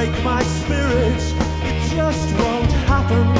break my spirit. It just won't happen.